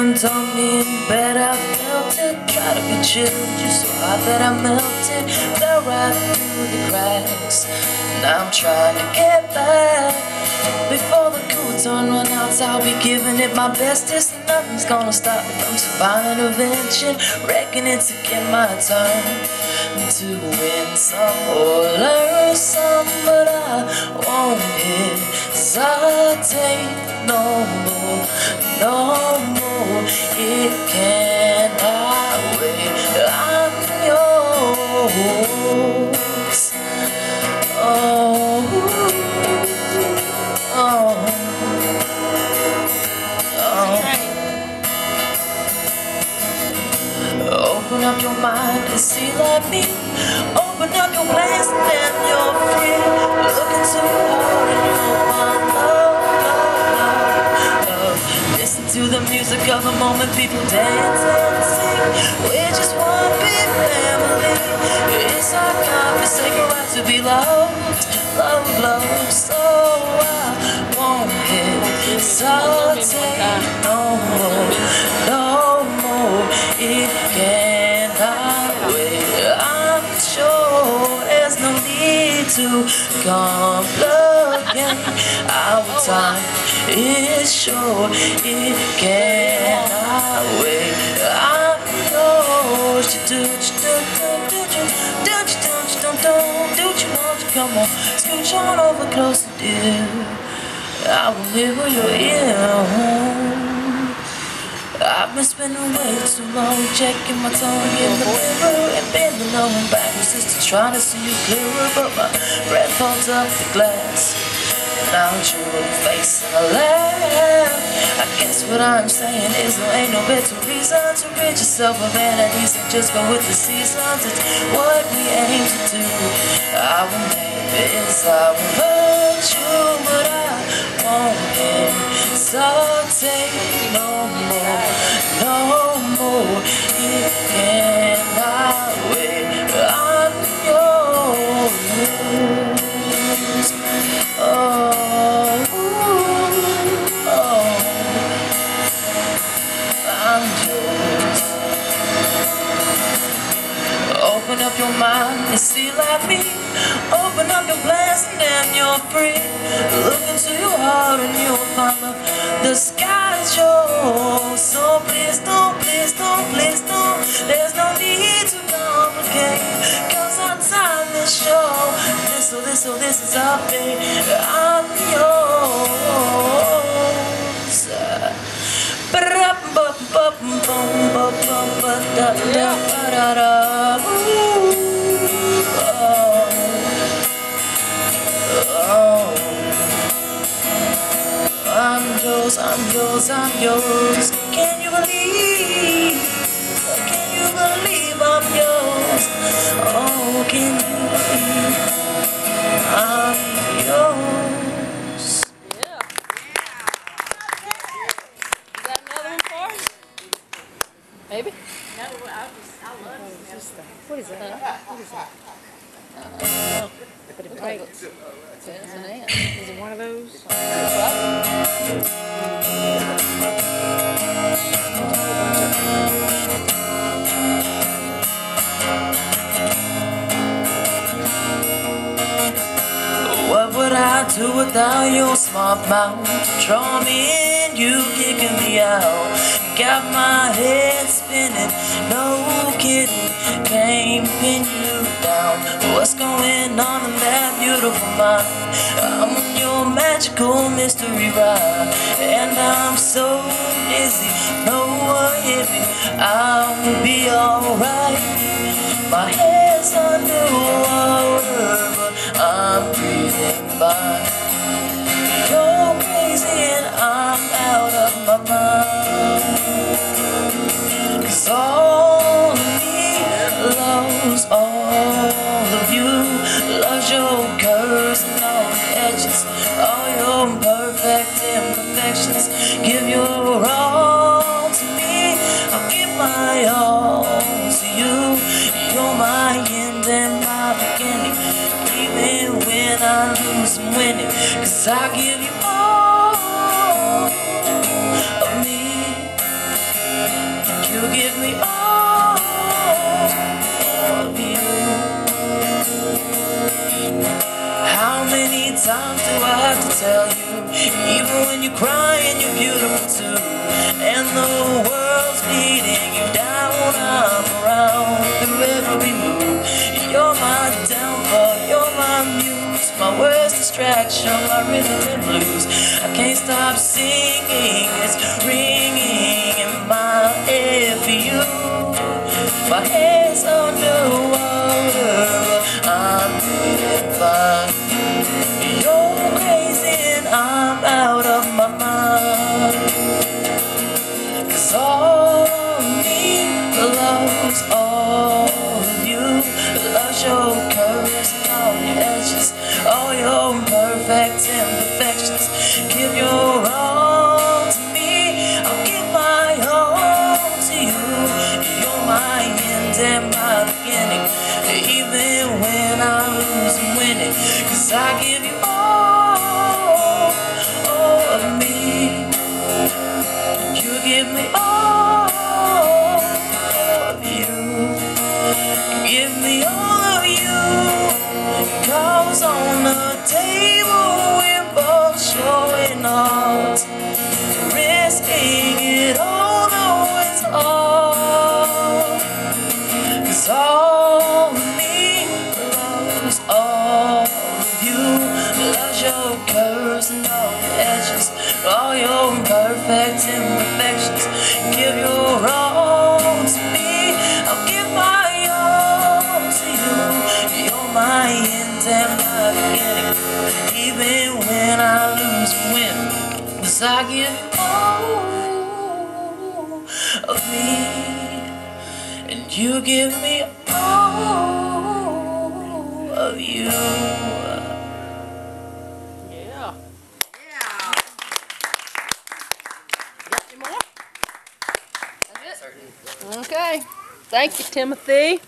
sun told me in bed I felt it. Try to be chill, just so hot that I melted. Fell right through the cracks. Now I'm trying to get back. Before the cool sun run out I'll be giving it my bestest And nothing's gonna stop me from surviving invention Reckoning to get my turn To win some or learn some. But I won't hesitate no more No more, it to be loved Love, love, so I won't hesitate no more, no more. It cannot wait I'm sure there's no need to complicate Our time is short It cannot wait I'm do, do, do, come on Scooch on over closer, dear I will live where you're in I've been spending way too long checking my tongue in the mirror and bending over backwards just to try to see you clearer, but my breath holds up the glass. Now you're facing a laugh. I guess what I'm saying is there ain't no better reason to rid yourself of vanities and just go with the seasons. It's what we aim to do. I will maybe it's I will hurt you, but I won't hesitate no more, no more. It cannot Open up your mind and see like me. Open up your plans and then you're free. Look into your heart and you'll find. The sky is yours. So please don't, please don't, please don't. There's no need to complicate. Cause our time is short. This, so this, so this is our fate. I'm yours. I'm yours, I'm yours, I'm yours. Can you believe? Can you believe I'm yours? Oh, can you believe I'm yours? Yeah. You got another one for us? Maybe? No, I just, I love this. What is that? What is that? But it breaks. It's an ant. Is it one of those? What would I do without your smart mouth? Draw me in, you kicking me out. Got my head spinning, no kidding. Can't pin you down. What's going on in that beautiful mind? I'm on your magical mystery ride, and I'm so dizzy. No one hit me. I will be alright. My head's underwater, but I'm breathing fine. patience. Give your all to me. I'll give my all to you. You're my end and my beginning. Even when I lose and win it Cause I give you all of me. You give me all of you. How many times do I have to tell you? Even when you're crying, you're beautiful too. And the world's beating you down, I'm around through every move. You're my downfall, you're my muse, my worst distraction, my rhythm and blues. I can't stop singing, it's ringing in my head for you. My head's underwater, but I'm doing your perfect imperfections. Give your all to me, I'll give my all to you. You're my end and my beginning, even when I lose and winning. Cause I give you all, perfect imperfections. Give your all to me. I'll give my all to you. You're my end and my beginning. Even when I lose win, 'cause I give all of me. And you give me all Thank you, Timothy.